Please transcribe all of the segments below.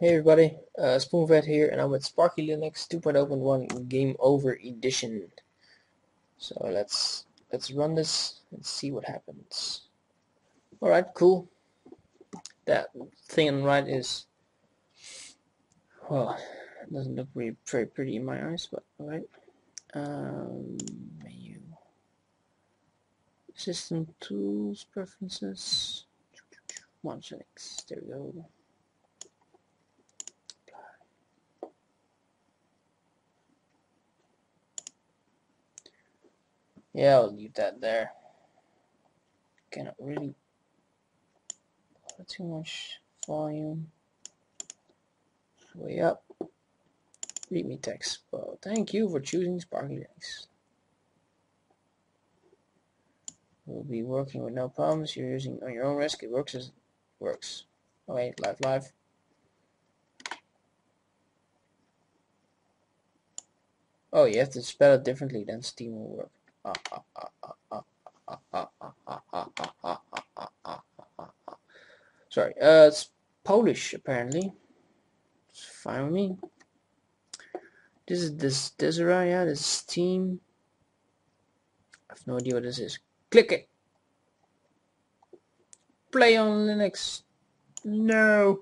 Hey everybody, uh, Spoonfed here, and I'm with Sparky Linux 2.0.1 Game Over Edition. So let's let's run this and see what happens. All right, cool. That thing on the right is well, it doesn't look really very pretty in my eyes, but all right. Um, menu, system tools, preferences, one Linux. There we go. Yeah, I'll leave that there. Cannot really put too much volume. Way up. Read me text. Well, thank you for choosing Sparky Linux. We'll be working with no problems. You're using on your own risk. It works as works. Oh wait, live live. Oh, you have to spell it differently, then Steam will work. Sorry, uh, it's Polish apparently. It's fine with me. This is this Desiree, yeah, this is Steam. I have no idea what this is. Click it. Play on Linux. No.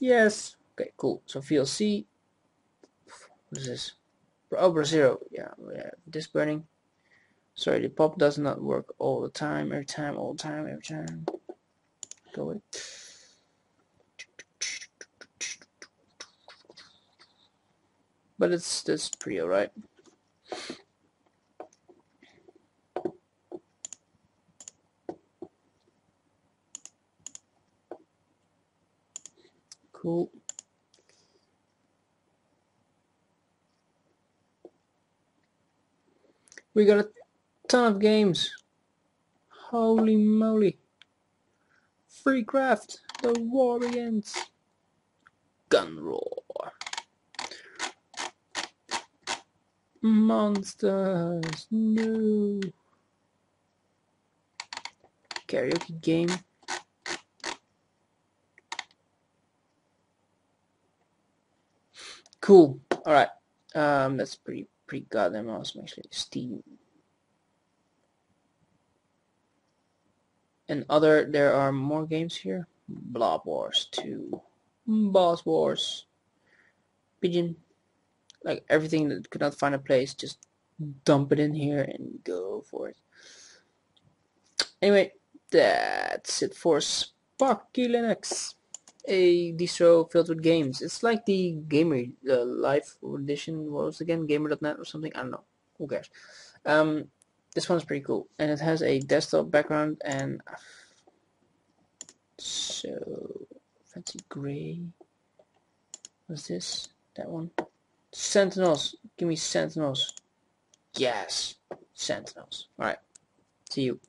Yes. Okay, cool. So VLC. What is this? Oh, Brasero. Yeah, yeah. This burning. Sorry, the pop does not work all the time, every time, all the time, every time. Go away. But it's that's pretty alright. Cool. We got a ton of games. Holy moly. Free craft. The war begins. Gunroar. Monsters. No. Karaoke game. Cool. Alright. Um, that's pretty actually. Steam. And other, there are more games here. Blob Wars 2, Boss Wars, Pigeon, like everything that could not find a place, just dump it in here and go for it. Anyway, that's it for Sparky Linux a distro filled with games. It's like the Gamer uh, Life edition. What was it again? Gamer.net or something? I don't know. Who cares? Um, this one's pretty cool, and it has a desktop background and so fancy gray. What's this? That one? Sentinels. Give me Sentinels. Yes, Sentinels. All right. See you.